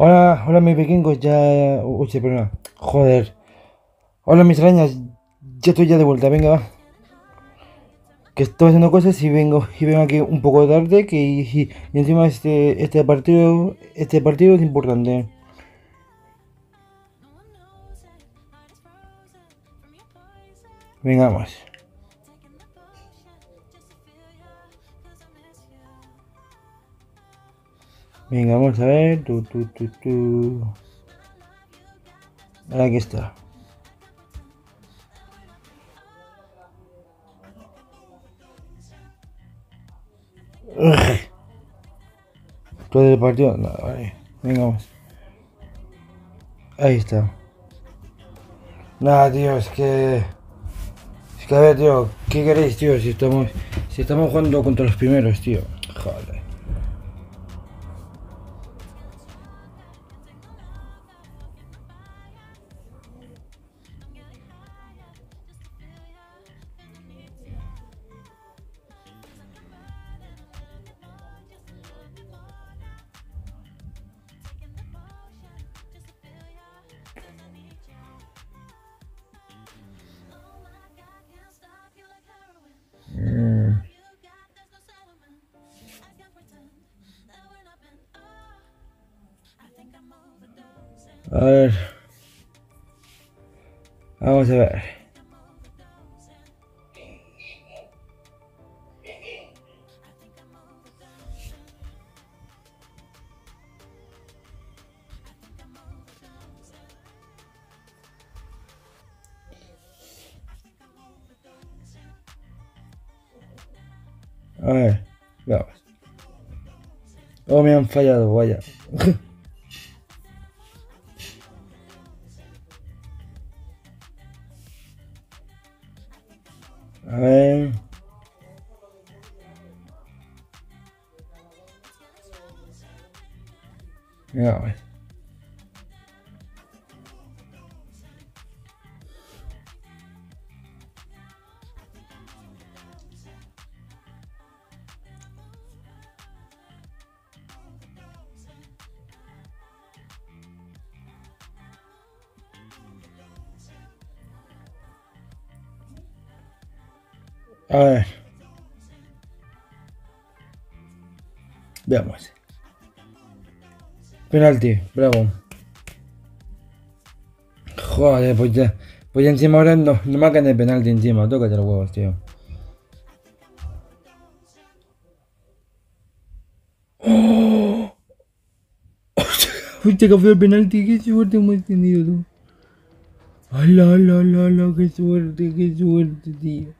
Hola, hola mis vikingos, ya... Uy, sí, perdona. Joder. Hola mis arañas, ya estoy ya de vuelta, venga, va. Que estoy haciendo cosas y vengo, y vengo aquí un poco tarde, que y, y encima este, este partido, este partido es importante. Venga, Venga, vamos a ver. Tu, tu, tu, tu. Aquí está. Todo el partido. No, vale. Venga, vamos. Ahí está. Nada, tío, es que. Es que a ver, tío, ¿qué queréis, tío? Si estamos. Si estamos jugando contra los primeros, tío. Joder. A ver. Vamos a ver. A ver. Vamos. Oh, me han fallado, vaya. Venga, a Penalti, bravo. Joder, pues ya. Pues ya encima ahora no, no marcan el penalti encima. Tócate los huevos, tío. ¡Oh! Hostia, que fue el penalti. Qué suerte hemos tenido, tú. ¡Hala, hala, hala! ¡Qué suerte, qué suerte, tío!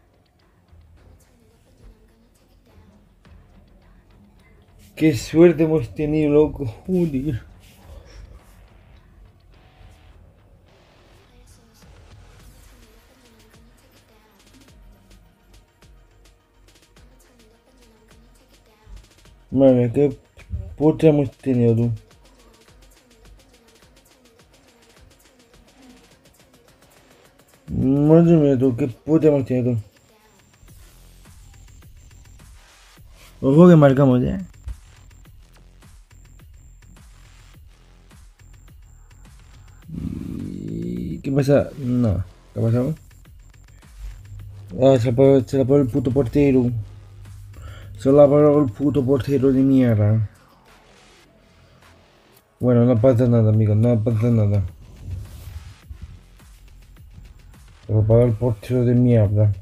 Qué suerte hemos tenido, loco. Joder. Madre, qué puta hemos tenido tú. Madre mía, tú, qué puta hemos tenido tú. Ojo que marcamos ya. Pasa? No. ¿Qué pasado? Ah, se la paró, se la paró el puto portero. Se la paró el puto portero de mierda. Bueno, no pasa nada, amigos, no pasa nada. Se la paró el portero de mierda.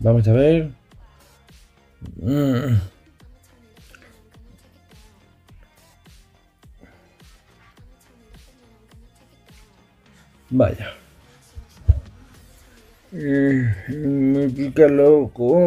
Vamos a ver. Mm. cái lô của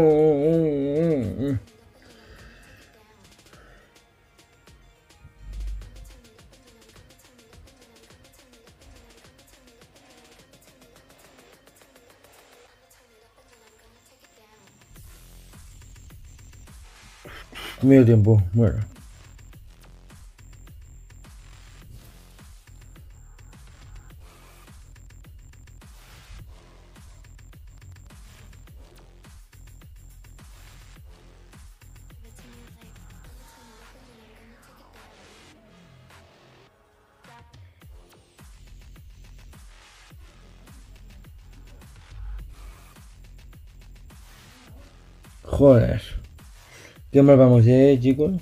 medio tiempo, bueno. Joder. ¿Qué mal vamos, eh, chicos?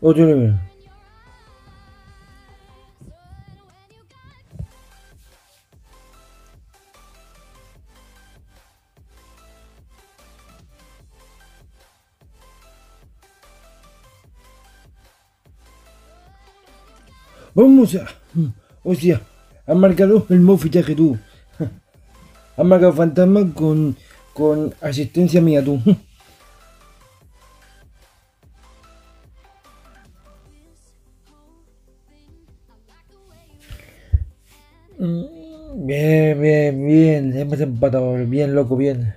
Otro nivel. Vamos a... Hostia, ha marcado el mismo fichaje tú. Ha marcado fantasma con, con asistencia mía tú. Bien, bien, bien. Hemos empatado. Bien, loco, bien.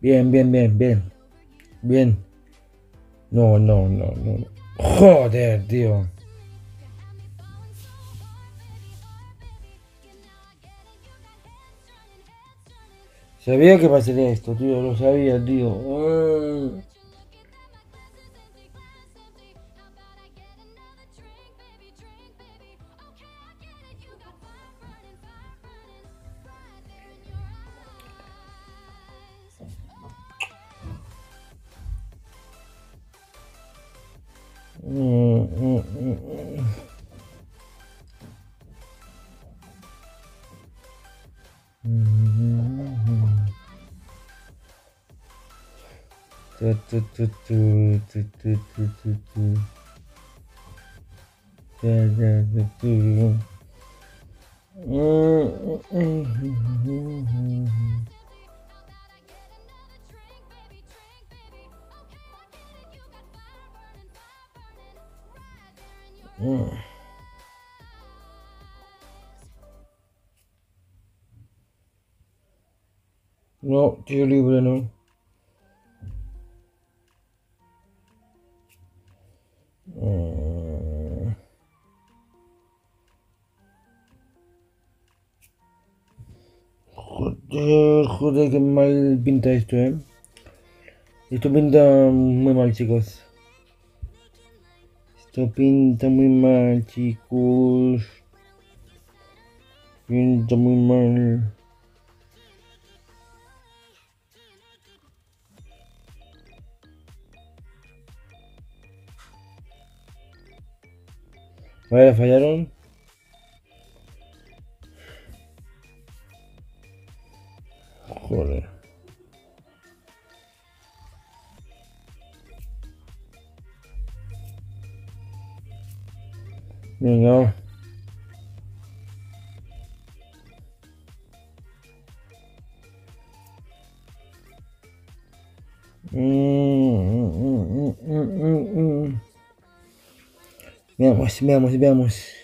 Bien, bien, bien, bien. Bien. No, no, no, no. Joder, tío. Sabía que pasaría esto, tío. Lo sabía, tío. Mm, mm, mm, Mm. No, just leave it alone. Joder, joder, qué mal pinta esto, eh. Esto pinta muy mal, chicos. Esto pinta muy mal, chicos. Pinta muy mal. Vale, fallaron. Hum, vemos, vemos, vemos.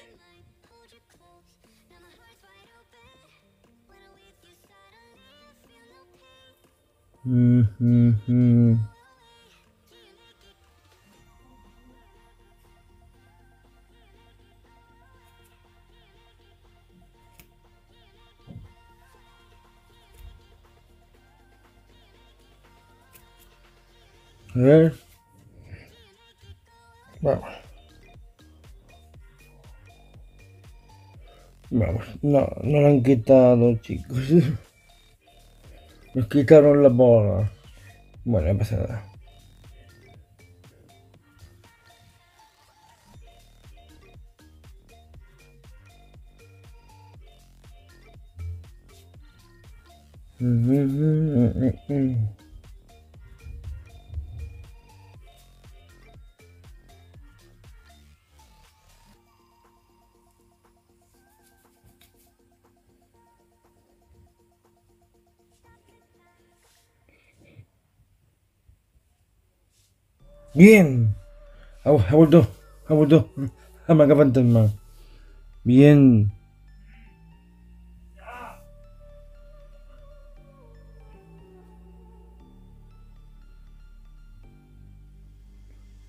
Hum, hum, hum. Vamos. Vamos. No, no lo han quitado, chicos. Nos quitaron la bola. Bueno, no nada. Bien. Ha, ha vuelto. Ha vuelto. Amaga fantasma. Bien.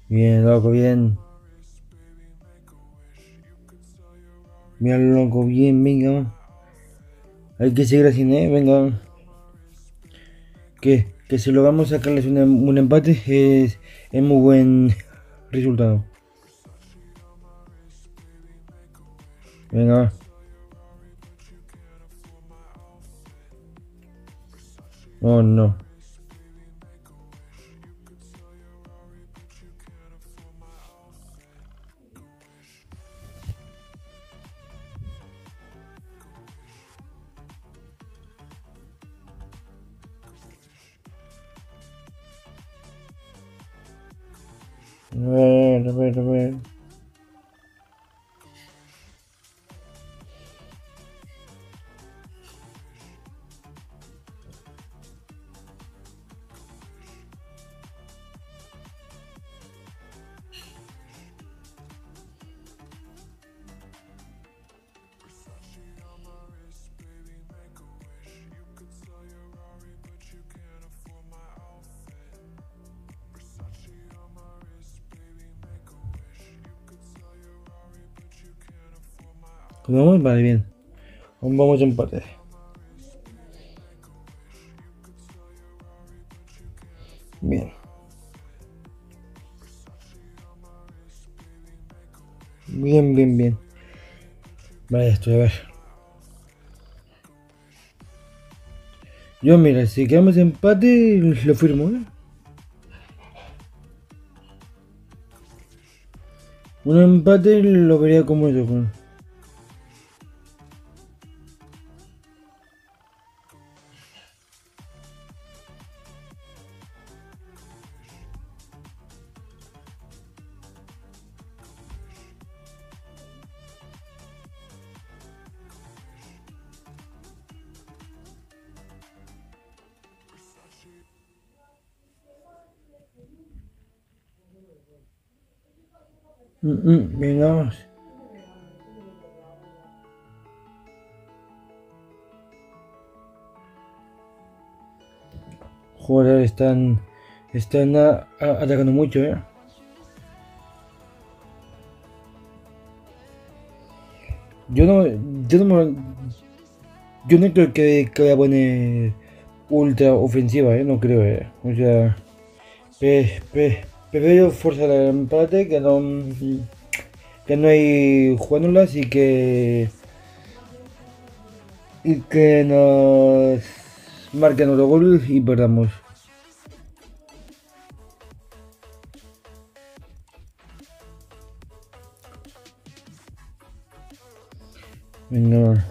Bien, loco, bien. Bien, loco, bien, venga. Hay que seguir así, ¿eh? Venga. Que, que si logramos sacarles un, un empate es, es muy buen resultado. Venga. Oh, no. A ver, a ver, a ver. ¿Cómo vamos? Vale, bien. Vamos a empate. Bien. Bien, bien, bien. Vale, esto, a ver. Yo, mira, si quedamos empate, lo firmo, ¿eh? Un empate lo vería como yo, Juan. Mm, mm. Joder, están, están atacando mucho, eh. Yo no, yo no, yo no creo que, que vaya a poner ultra ofensiva, eh, no creo, eh. O sea, pe, pe, prefiero forzar el empate que no, que no hay jugándolas y que y que nos marquen otro gol y perdamos. Venga.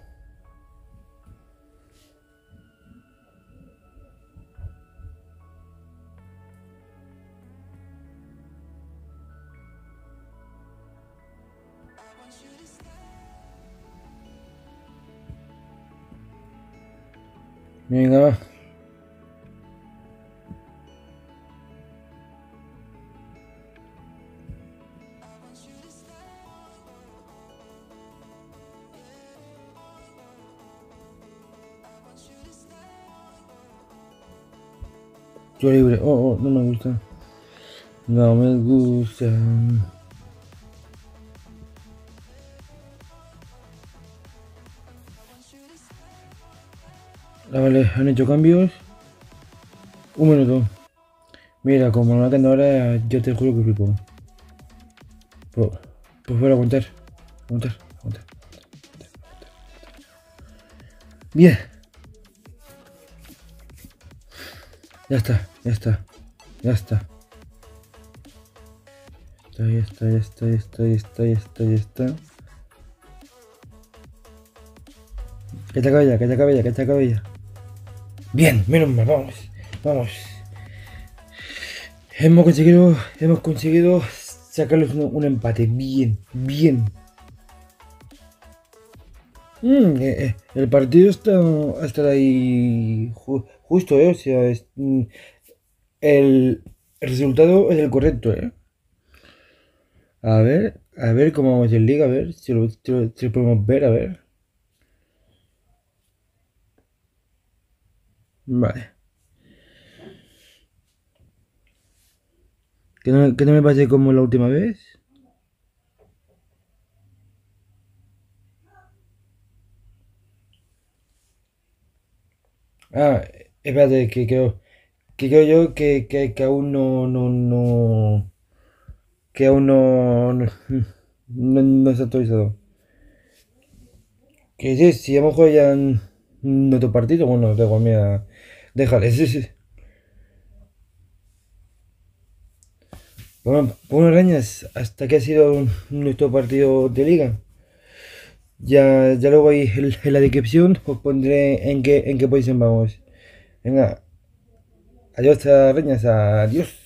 Continuing libre. Oh, oh, no me gusta. No me gusta. Vale, han hecho cambios. Un minuto. Mira, como no atiendo ahora, yo te juro que flipo. Pues, pues voy a aguantar. Aguantar, aguantar. Bien. Ya está, ya está. Ya está. Ya está, ya está, ya está, ya está, ya está, ya está. Que te acabe ya, que te acabe ya, que te acabe. Bien, menos mal, vamos, vamos. Hemos conseguido, hemos conseguido sacarles un, empate. Bien, bien. Mm, eh, eh, el partido está, está ahí ju- justo, ¿eh? O sea, mm, el, resultado es el correcto, ¿eh? A ver, a ver cómo vamos en liga, a ver si si lo podemos ver, a ver. Vale. Que no, que no me pase como la última vez. Ah, espérate, que creo, que creo yo que, que, que aún no, no, no, que aún no, no, no, no está actualizado. Que sí, si a lo mejor ya en otro partido, bueno, igual, mira, déjale, sí, sí. Bueno, bueno, Arañas, hasta que ha sido nuestro partido de liga. Ya, ya luego ahí en, la descripción os pondré en qué, en qué posición vamos. Venga, adiós, Arañas, adiós.